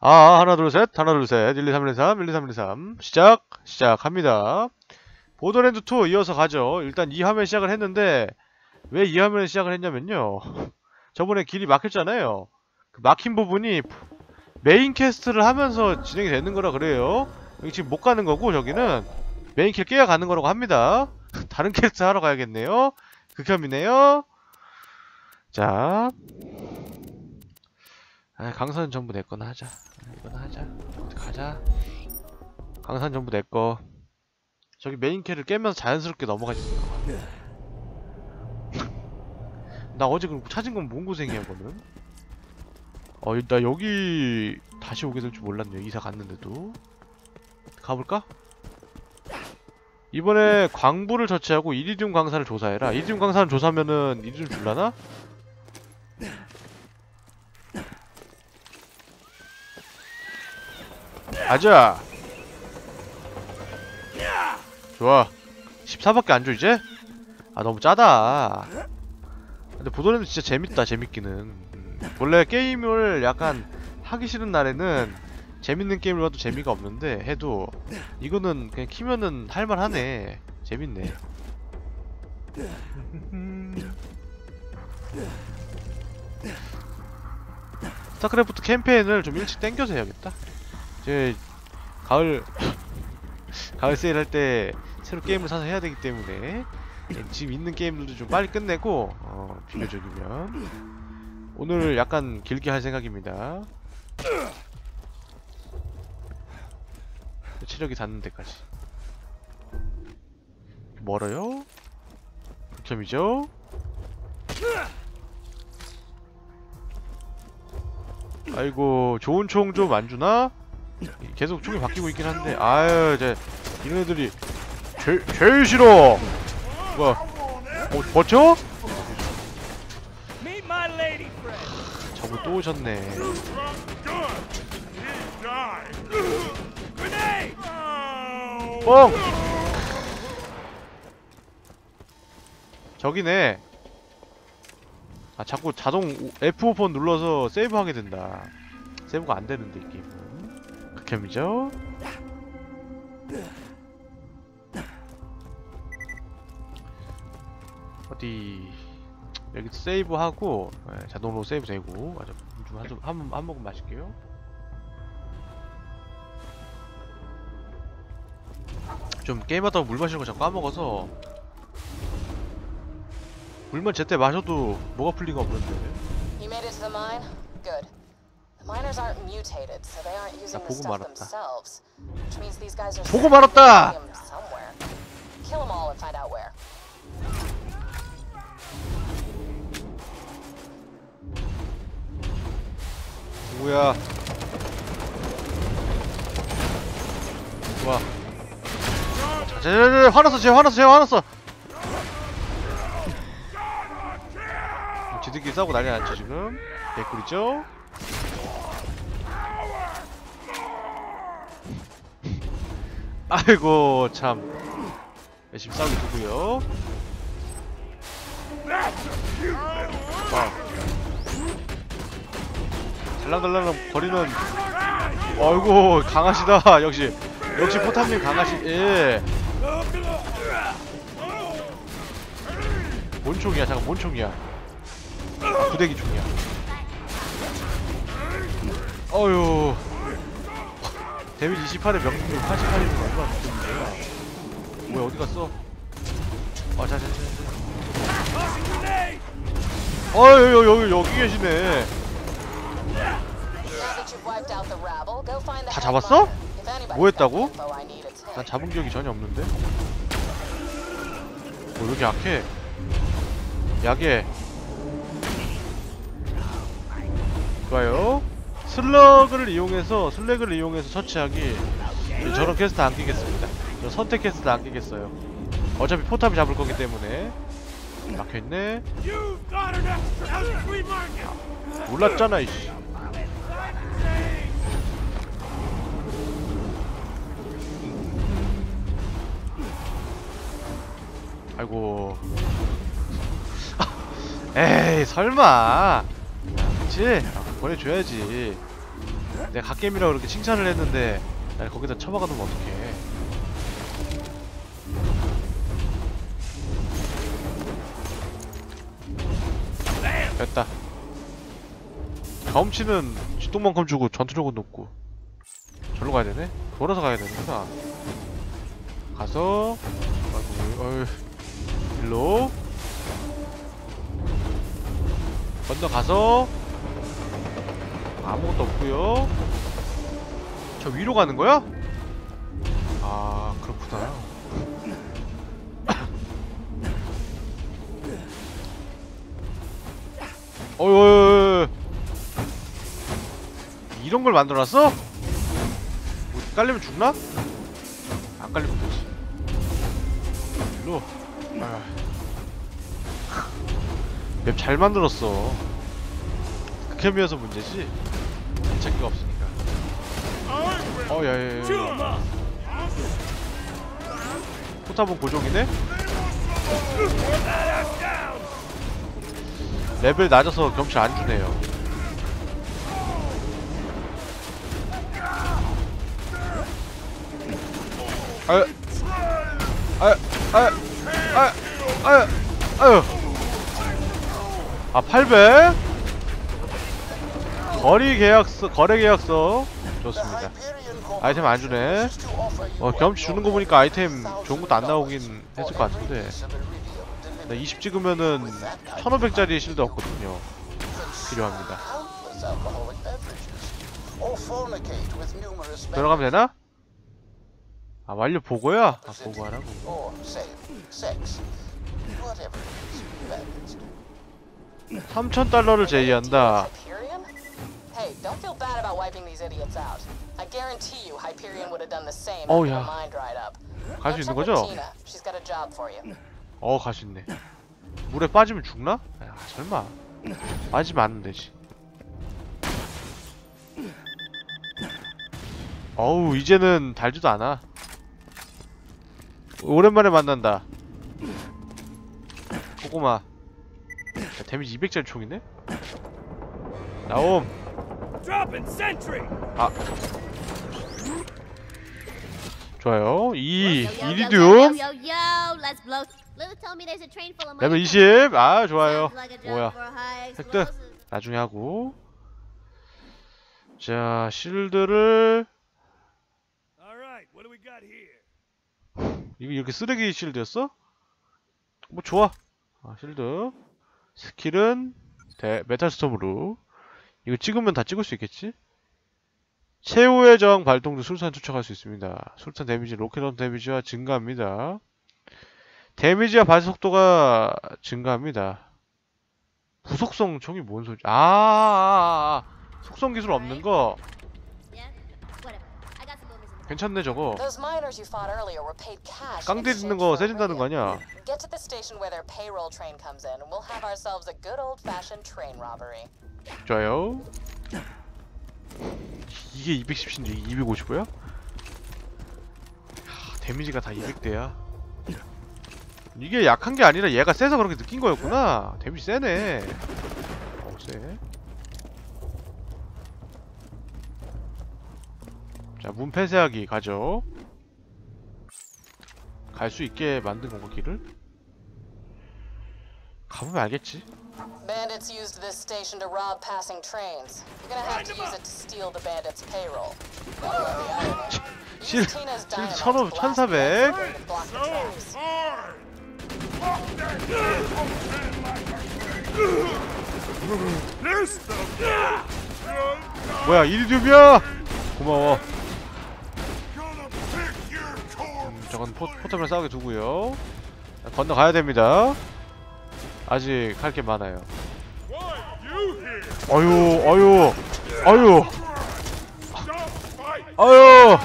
아, 하나, 둘, 셋, 하나, 둘, 셋, 1, 2, 3, 1, 2, 3, 1, 2, 3, 1, 2, 3. 시작! 시작합니다. 보더랜드2 이어서 가죠. 일단 이 화면 시작을 했는데, 왜 이 화면에 시작을 했냐면요. 저번에 길이 막혔잖아요. 그 막힌 부분이 main quest를 하면서 진행이 되는 거라 그래요. 여기 지금 못 가는 거고, 저기는 메인 킬 깨야 가는 거라고 합니다. 다른 캐스트 하러 가야겠네요. 극혐이네요. 자. 아, 광산 전부 내 거나 하자. 이거나 하자. 가자. 광산 전부 내 거. 저기 메인 캐를 깨면서 자연스럽게 넘어가지. 나 어제 그럼 찾은 건 뭔 고생이야, 그거는. 어, 나 여기 다시 오게 될 줄 몰랐네. 이사 갔는데도. 가볼까? 이번에 광부를 처치하고 이리듐 광산을 조사해라. 이리듐 광산을 조사하면은 이리듐 줄라나? 가자. 좋아. 14밖에 안 줘 이제? 아 너무 짜다. 근데 보더랜드 진짜 재밌다 재밌기는. 음, 원래 게임을 약간 하기 싫은 날에는 재밌는 게임을 봐도 재미가 없는데 해도 이거는 그냥 키면은 할만하네. 재밌네. 스타크래프트 캠페인을 좀 일찍 땡겨서 해야겠다. 제 가을 가을 세일 할 때 새로 게임을 사서 해야 되기 때문에 지금 있는 게임들도 좀 빨리 끝내고 어, 비교적이면 오늘 약간 길게 할 생각입니다. 체력이 닿는 데까지 멀어요? 극점이죠? 아이고 좋은 총 좀 안 주나? 계속 총이 바뀌고 있긴 한데 아유 이제 이런 애들이 제일, 제일 싫어 뭐야 어, 버텨? 저분 또 오셨네! 뻥! 저기네 아 자꾸 자동 F5번 눌러서 세이브 하게 된다 세이브가 안 되는데 이 게임 은 극혐이죠? 어디 여기 세이브 하고 예, 자동으로 세이브 되고 맞아. 좀한 한 모금 마실게요. 좀 게임하다가 물 마시는 거 자꾸 까먹어서. 물만 제때 마셔도 뭐가 풀 리가 없는데 miners aren't mutated, so they aren't using the stuff themselves. Which means these guys are 보고 말았다! somewhere. Kill them all and find out where. 뭐야 좋아 자자자자 화났어 쟤 화났어 쟤 화났어 지들끼리 싸우고 난리 났죠 지금 개꿀이죠 아이고 참. 열심히 싸우고 두고요. 와. 달랑달랑 거리는 어이구 강하시다. 역시 역시 포탑님 강하시 예. 뭔 총이야 잠깐 뭔 총이야. 아, 구대기 총이야. 어휴 데미지 28에 명중률 88이면 얼마나 높은 거야 뭐야 어디 갔어 아 자자자 어유 여기 여기 계시네 go find the 다 잡았어? 뭐 했다고? 난 잡은 기억이 전혀 없는데? 뭐 여기 약해 약해 좋아요 slug를 이용해서 slag를 이용해서 처치하기 네, 저런 퀘스트 안 깨겠습니다. 저 선택 퀘스트 안 깨겠어요. 어차피 포탑이 잡을 거기 때문에. 막혀있네. 몰랐잖아 이씨. 아이고. 에이 설마. 그치? 아, 보내줘야지. 내가 갓겜이라고 그렇게 칭찬을 했는데 날 거기다 쳐박아 놓으면 어떡해. 됐다. 경험치는 쥐똥만큼 주고 전투력은 높고. 절로 가야 되네? 돌아서 가야 되는구나. 가서 아이고 어휴. 일로. 건너가서 아무것도 없고요 저 위로 가는 거야? 아 그렇구나 어휴 이런 걸 만들어놨어? 뭐 깔리면 죽나? 안 깔리면 되지 일로 아. 맵잘 만들었어 극혐이어서 문제지 어 Chew 'em up. 포탑은 고정이네? 레벨 낮아서 경치 안 주네요 아유 아유 아유 아유 아유 아유 아 800? 거리 계약서 거래 계약서 좋습니다 아이템 안 주네 어 경험치 주는 거 보니까 아이템 좋은 것도 안 나오긴 했을 것 같은데 나20 찍으면은 1500짜리 실드 없거든요 필요합니다 들어가면 되나? 아 완료 보고야? 아 보고하라고 3000달러를 제의한다? Hey, don't feel bad about wiping these idiots out. I guarantee you Hyperion would have done the same Oh, yeah. the mine dried up. 갈 Now 수 있는 거죠? She's got a job for you. 어 갈 수 있네 물에 빠지면 죽나? 야 설마 빠지면 안 되지 어우 이제는 달지도 않아 오랜만에 만난다 꼬꼬마 야, damage 200짜리 총이네? 나옴 Dropping sentry. 좋아요 이 이리듐. 레벨 20! 아 좋아요 뭐야 획득. 나중에 하고 자 shield를 All right, what do we got here? 이거 이렇게 쓰레기 shield였어? 뭐 좋아 아, 실드 스킬은 대, 메탈 스톰으로 이거 찍으면 다 찍을 수 있겠지? 최후의 저항 발동 중 술탄 투척할 수 있습니다. 술탄 데미지 로켓원 데미지와 증가합니다. 데미지와 발사 속도가 증가합니다. 부속성 총이 뭔 소리 아, 아, 아, 아. 속성 기술 없는 거 Yeah? Whatever. I got some boomers in the 괜찮네 저거 깡대 짓는 거 세진다는 거. 아니야 Get to the station where their payroll train comes in, and we'll have ourselves a good old-fashioned train robbery. 좋아요. 이게 210인데 이게 255야? 데미지가 다 200대야. 이게 약한 게 아니라 얘가 세서 그렇게 느낀 거였구나. 데미지 세네. 어, 세. 자, 문 폐쇄하기 가죠. 갈 수 있게 만든 건가, 길을? 가보면 알겠지. Bandits used this station to rob passing trains. You're gonna have to use it to steal the bandits' payroll. 실, 실 dynamite 1500, to blast the 1400. bandits and block the tracks. There's the 뭐야, 이리듐이야! 고마워. 저건 포, 포탑을 싸우게 두고요. 건너가야 됩니다. 아직 할 게 많아요. Don't fight. 어유.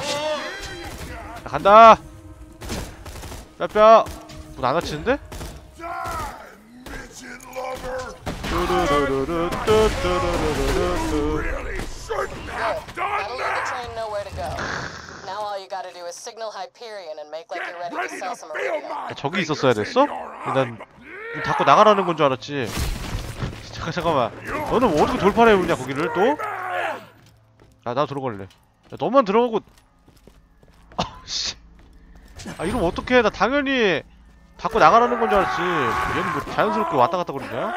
자, 간다. 뼈뼈. 닫히는데? Die, midget lover. 뚜루루루루, 뚜뚜루루루루. Gotta do is signal Hyperion and make like you're ready to sell to some my 저기 있었어야 됐어? 난 문 닫고 나가라는 건 줄 알았지. 잠깐 잠깐만. 너는 뭐 어떻게 돌파를 해오냐 거기를 또? 나, 나 들어갈래. 야, 너만 들어가고. 아, 씨. 아, 이러면 어떡해. 나 당연히 닫고 나가라는 건 줄 알았지. 얘는 뭐 자연스럽게 왔다 갔다 그러냐?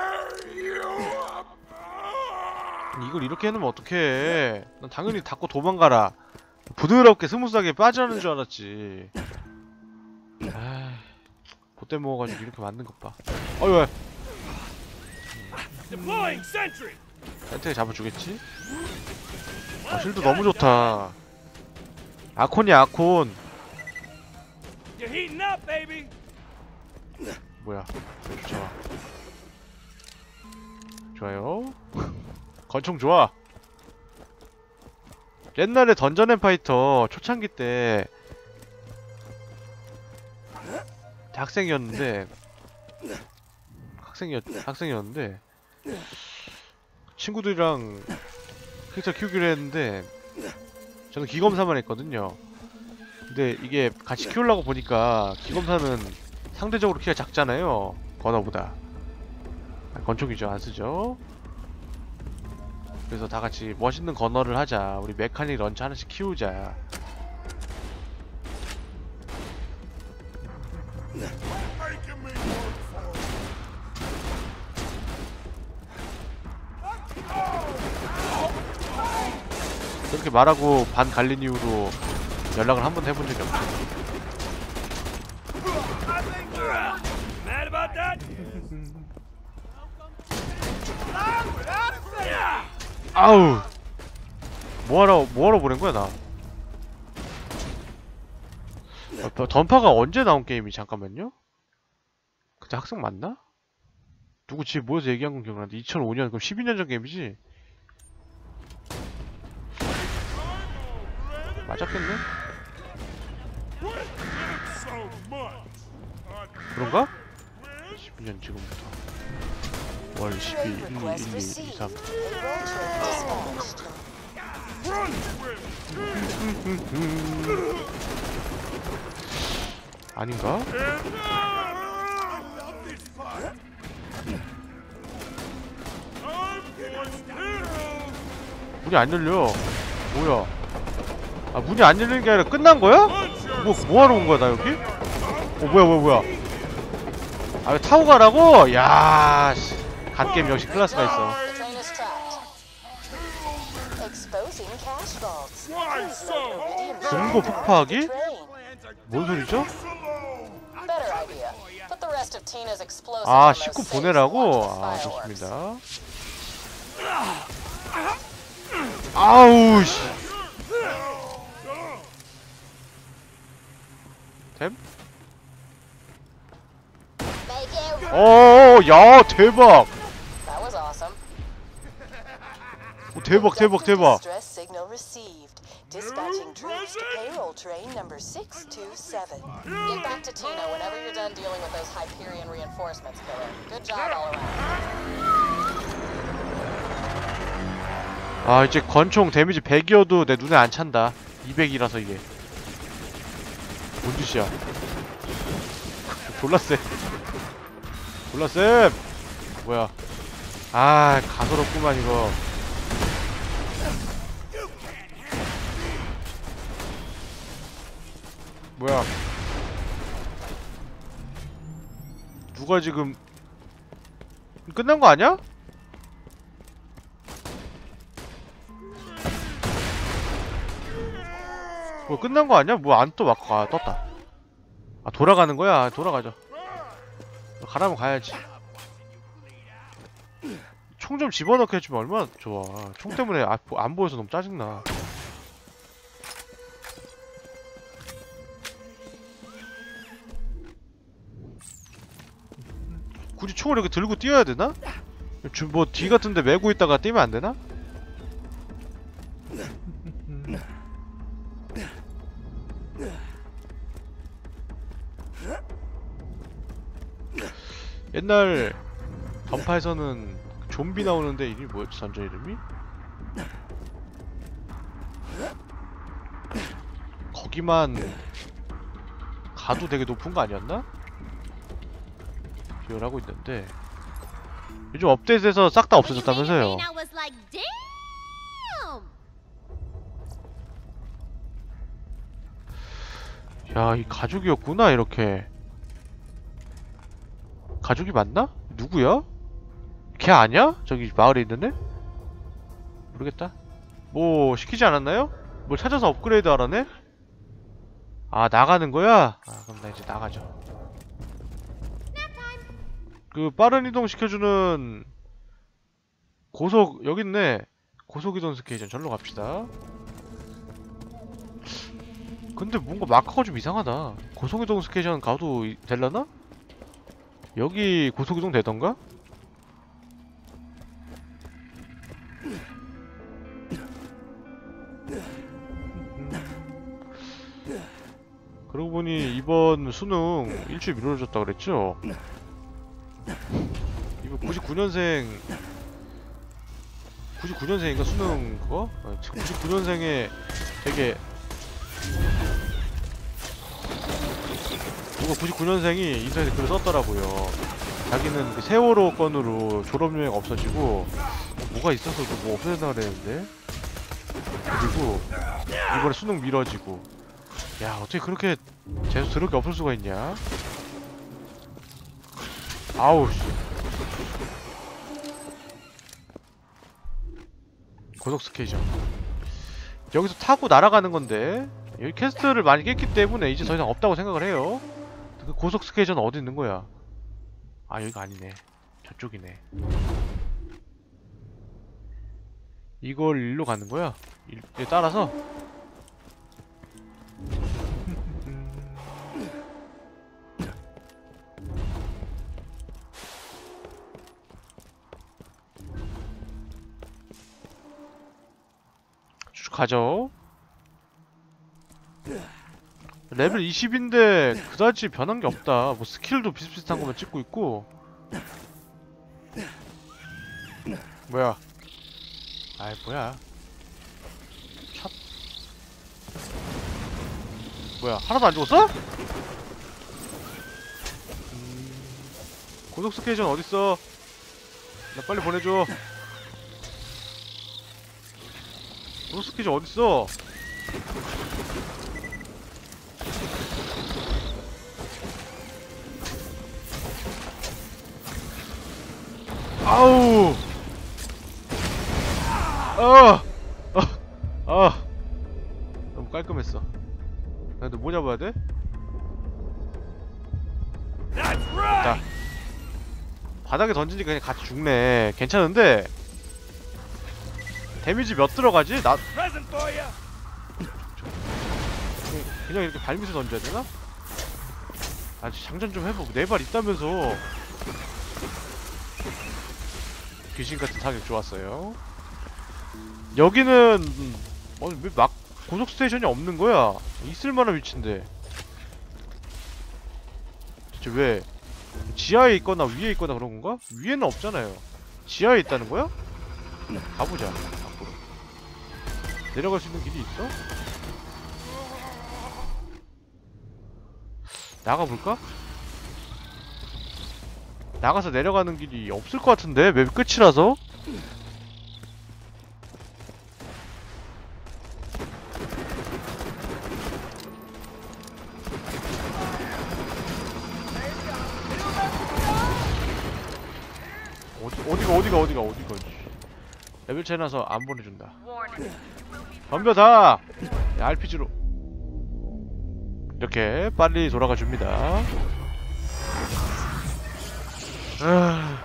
아니, 이걸 이렇게 해놓으면 어떡해. 난 당연히 닫고 도망가라. 부드럽게 smooth하게 빠지라는 줄 알았지. 아이, 그때 먹어가지고 이렇게 만든 것 봐. 어이, 왜? sentry 잡아주겠지? 아, shield 너무 좋다. 아콘이야, 아콘. 뭐야? 좋아. 좋아요. 건총 좋아. 옛날에 던전 앤 파이터 초창기 때 학생이었는데 학생이었 학생이었는데 친구들이랑 캐릭터 키우기로 했는데 저는 기검사만 했거든요. 근데 이게 같이 키우려고 보니까 기검사는 상대적으로 키가 작잖아요. 건어보다. 아, 건총이죠. 안 쓰죠. 그래서 다 같이 멋있는 건어를 하자. 우리 메카닉 런처 하나씩 키우자. 그렇게 말하고 반 갈린 이후로 연락을 한 번도 해본 적이 없죠. 아우 뭐하러 뭐하러 보낸 거야 나 어, 더- 던파가 언제 나온 게임이 잠깐만요 그때 학생 맞나? 누구 집에 모여서 얘기한 건 기억나는데 2005년 그럼 12년 전 게임이지? 맞았겠네? 그런가? 12년 지금부터 월 12, 1, 2, 1, 2, 2, 3 Payroll train dispatched. 아닌가? 문이 안 열려. 뭐야? 아 문이 안 열리는 게 아니라 끝난 거야? 뭐 뭐하러 온 거야 나 여기? 어 뭐야 뭐야 뭐야? 아 타고 가라고? 야, 씨. 갓게임 역시 클래스가 있어. 금고 jewelry 폭파하기? 뭔 소리죠? 아 on those 식구 safes and 보내라고? watch the 아. 좋습니다. 아우 씨. 됨? Make it 어, 야 대박. 대박 대박 대박. Dispatching troops to payroll train number 627. Get back to Tina whenever you're done dealing with those Hyperion reinforcements, killer. Good job all around. 아 이제 권총 데미지 100이어도 내 눈에 안 찬다. 200이라서 이게. 뭔 짓이야? 졸라 쎄. 졸라 쎄. 뭐야? 아 가소롭구만 이거. 누가 지금 끝난 거 아니야? 뭐 끝난 거 아니야? 뭐 안 또 막, 아, 떴다. 아, 돌아가는 거야? 아, 돌아가자. 가라면 가야지. 총 좀 집어넣게 해주면 얼마나 좋아. 총 때문에 아, 보- 안 보여서 너무 짜증나. 굳이 총을 이렇게 들고 뛰어야 되나? 주- 뭐, 뒤 같은데 메고 있다가 뛰면 안 되나? 옛날 던파에서는 좀비 나오는데 이름이 뭐였지 던전 이름이? 거기만 가도 되게 높은 거 아니었나? 기여를 하고 있는데 요즘 업데이트에서 싹 다 없어졌다면서요 야 이 가죽이었구나 이렇게 가죽이 맞나? 누구야? 걔 아냐? 저기 마을에 있는 애? 모르겠다 뭐 시키지 않았나요? 뭘 찾아서 업그레이드 하라네? 아 나가는 거야? 아 그럼 나 이제 나가죠 그, 빠른 이동 시켜주는 고속, 여기 있네. 고속이동 station. 절로 갑시다. 근데 뭔가 마커가 좀 이상하다. 고속이동 station 가도 이- 될라나? 여기 고속이동 되던가? 그러고 보니 이번 수능 일주일 미뤄졌다 그랬죠? 이번 99년생 99년생인가 수능 그거? 99년생에 되게 누가 99년생이 인터넷에 글을 썼더라고요. 자기는 그 세월호 건으로 졸업여행 없어지고 뭐가 있어서 뭐 없어진다 그랬는데 그리고 이번에 수능 미뤄지고 야 어떻게 그렇게 재수 더럽게 없을 수가 있냐? 아우 씨. 고속 스테이션. 여기서 타고 날아가는 건데 여기 퀘스트를 많이 깼기 때문에 이제 더 이상 없다고 생각을 해요. 그 고속 스테이션 어디 있는 거야? 아 여기가 아니네. 저쪽이네. 이걸 일로 가는 거야? 일, 에 따라서 가죠. 레벨 20인데 그다지 변한 게 없다. 뭐 스킬도 비슷비슷한 것만 찍고 있고. 뭐야? 아이 뭐야? 샷 뭐야? 하나도 안 죽었어? 음... 고속 스케이션 어딨어? 나 빨리 보내줘 스케이션 어딨어 아우 아, 아, 아, 너무 깔끔했어. 근데 뭐 잡아야 돼? Right. 바닥에 던지니까 그냥 같이 죽네. 괜찮은데 데미지 몇 들어가지? 나. 그냥 이렇게 발밑에 던져야 되나? 아, 장전 좀 해보고 네 발 있다면서. 귀신 같은 사격 좋았어요. 여기는 음, 어, 왜막 고속 스테이션이 없는 거야? 있을 만한 위치인데. 대체 왜? 지하에 있거나 위에 있거나 그런 건가? 위에는 없잖아요. 지하에 있다는 거야? 가보자. 내려갈 수 있는 길이 있어? 나가볼까? 나가서 내려가는 길이 없을 것 같은데? 맵 끝이라서? 어디, 어디가 어디가 어디가 어디가 레벨 차이 나서 안 보내준다 덤벼 다! RPG로 이렇게 빨리 돌아가 줍니다. 아...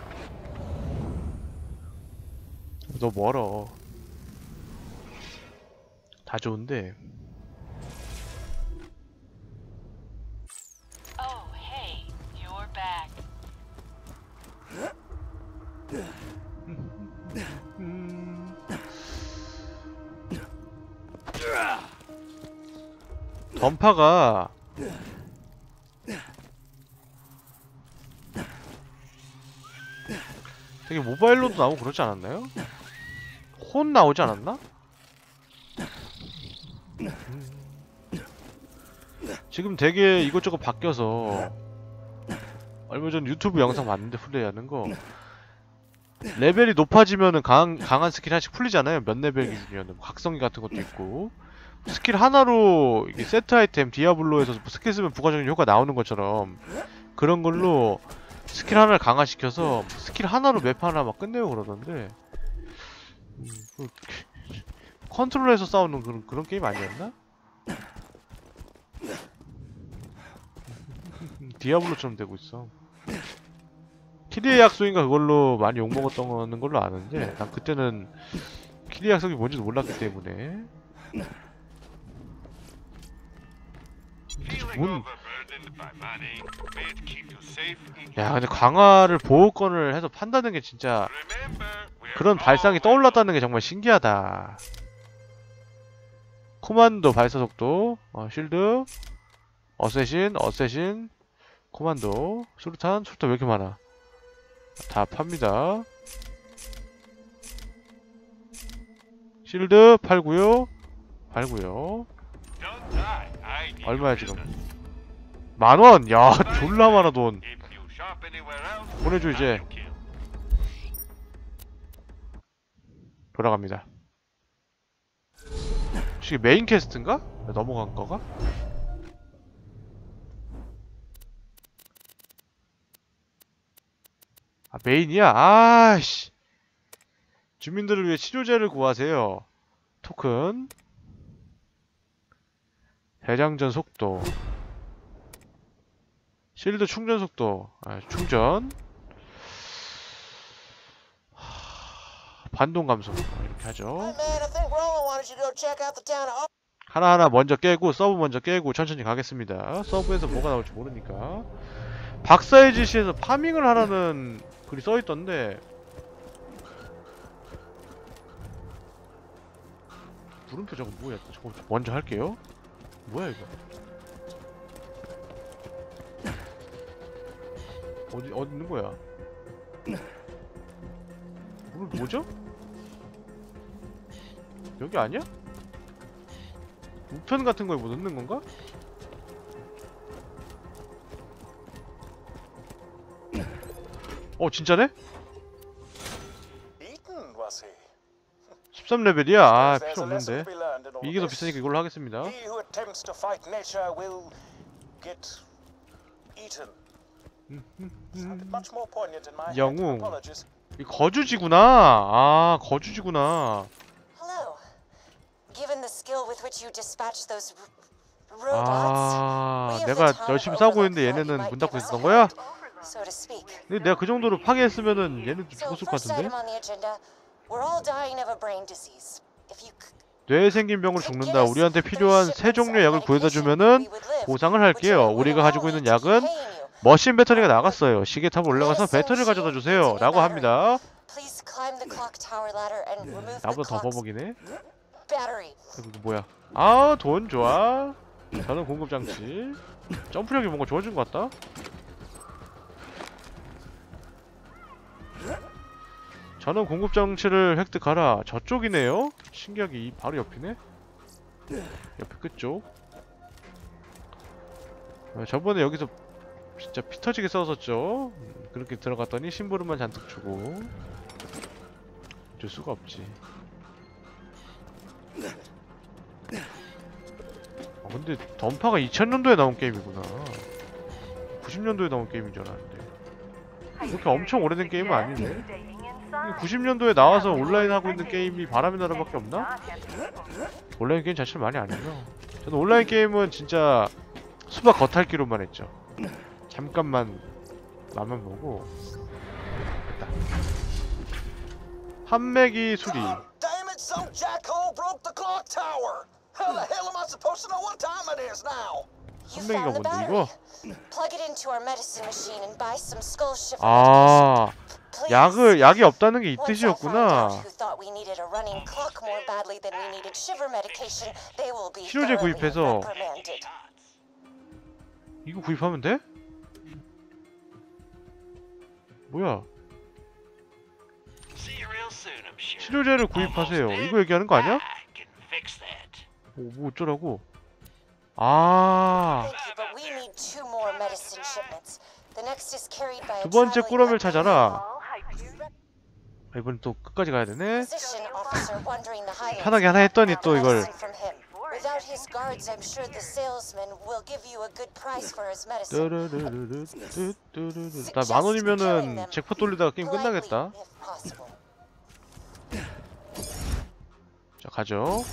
너 멀어. 다 좋은데. 던파가 되게 모바일로도 나오고 그러지 않았나요? 혼 나오지 않았나? 지금 되게 이것저것 바뀌어서 얼마 전 유튜브 영상 봤는데 플레이하는 거 레벨이 높아지면은 강한, 강한 스킬 하나씩 풀리잖아요. 몇 레벨 기준이면 각성기 같은 것도 있고. 스킬 하나로 이게 세트 아이템 디아블로에서 스킬 쓰면 부가적인 효과 나오는 것처럼 그런 걸로 스킬 하나를 강화시켜서 스킬 하나로 맵 하나 막 끝내고 그러던데. 음, 그, 컨트롤해서 싸우는 그런, 그런 게임 아니었나? 디아블로처럼 되고 있어 키리의 약속인가 그걸로 많이 욕먹었던 걸로 아는데 난 그때는 키리의 약속이 뭔지도 몰랐기 때문에. 뭔 야 근데 강화를 보호권을 해서 판다는 게 진짜 그런 발상이 떠올랐다는 게 정말 신기하다. 코만도 발사 속도 어, 쉴드 어쌔신 어쌔신 코만도. 수류탄 수류탄 왜 이렇게 많아 다 팝니다 실드 팔고요 팔고요 얼마야 지금. 만원 야 졸라 많아 돈 보내줘 이제. 돌아갑니다 혹시 메인 캐스트인가? 넘어간 거가? 아 메인이야? 아씨. 주민들을 위해 치료제를 구하세요. 토큰. 대장전 속도. 실드 충전 속도. 아, 충전. 하, 반동 감소 아, 이렇게 하죠. 하나하나 먼저 깨고 서브 먼저 깨고 천천히 가겠습니다. 서브에서 뭐가 나올지 모르니까. 박사의 지시에서 파밍을 하라는 글이 써있던데 물음표 저거 뭐야 저거 먼저 할게요 뭐야 이거 어디 어디 있는 거야 물 뭐죠? 여기 아니야? 우편 같은 거에 뭐 넣는 건가? 어 진짜네? Eaton, was he? 13레벨이야 아 필요 없는데 이게 더. 비싸니까 이걸로 하겠습니다. 영웅. 이 거주지구나 아 거주지구나 아 내가 열심히 싸우고 있는데 얘네는 문 닫고 있었던 거야? Hand, so to speak. 근데 내가 그 정도로 파괴했으면은 얘는 죽었을 것 first 같은데 item on the agenda, we're all dying of a brain disease. If you c- 뇌에 생긴 병으로 죽는다 우리한테 필요한 세 종류의 약을 구해다 주면은 보상을 할게요 우리가 가지고 있는 약은. 머신 배터리가 나갔어요 시계탑 올라가서 배터리를 가져다 주세요 라고 합니다 Please climb the clock tower ladder and remove the 나보다 더 버벅이네 battery. 이거 뭐야 아 돈 좋아 저는 공급장치 점프력이 뭔가 좋아진 것 같다 저는 공급장치를 획득하라. 저쪽이네요. 신기하게 이 바로 옆이네. 옆에 끝쪽. 아, 저번에 여기서 진짜 피 터지게 싸웠었죠. 음, 그렇게 들어갔더니 심부름만 잔뜩 주고. 어쩔 수가 없지. 아, 근데 던파가 2000년도에 나온 게임이구나. 90년도에 나온 게임인 줄 알았는데. 그렇게 엄청 오래된 게임은 아니네 90년도에 나와서 온라인 하고 있는 게임이 바람의 나라밖에 없나? 온라인 게임 자체를 많이 안 해요 저는 온라인 게임은 진짜 수박 겉핥기로만 했죠 잠깐만 라면 보고 됐다 한매기 수리 the 뭔데 battery. 이거? Plug it into our medicine machine and buy some skull shiver 아. 약을 약이 없다는 게 이 뜻이었구나 치료제 구입해서. 이거 구입하면 돼? 뭐야. 치료제를 구입하세요 이거 얘기하는 거 아니야? That. 뭐, 뭐 어쩌라고 아 두 번째 꾸러미를 찾아라 아, 이번 또 끝까지 가야 되네. 편하게 하나 했더니 또 이걸. Without his guards, I'm sure the salesman will give you a good price for his medicine. 나만 원이면은 잭팟 돌리다가 게임 끝나겠다. 자 가죠.